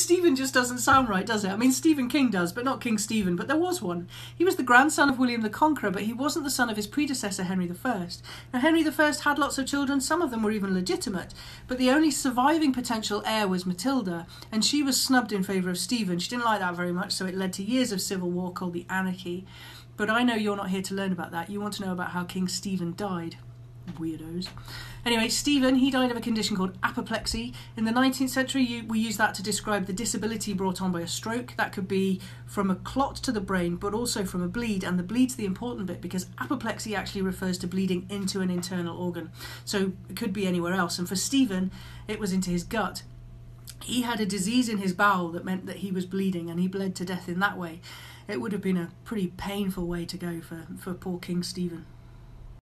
Stephen just doesn't sound right, does it? I mean, Stephen King does, but not King Stephen. But there was one. He was the grandson of William the Conqueror, but he wasn't the son of his predecessor, Henry I. Now, Henry I had lots of children, some of them were even legitimate, but the only surviving potential heir was Matilda, and she was snubbed in favour of Stephen. She didn't like that very much, so it led to years of civil war called the Anarchy. But I know you're not here to learn about that. You want to know about how King Stephen died. Weirdos. Anyway, Stephen, he died of a condition called apoplexy. In the 19th century, you, we use that to describe the disability brought on by a stroke. That could be from a clot to the brain, but also from a bleed. And the bleed's the important bit because apoplexy actually refers to bleeding into an internal organ. So it could be anywhere else. And for Stephen, it was into his gut. He had a disease in his bowel that meant that he was bleeding and he bled to death in that way. It would have been a pretty painful way to go for, for poor King Stephen.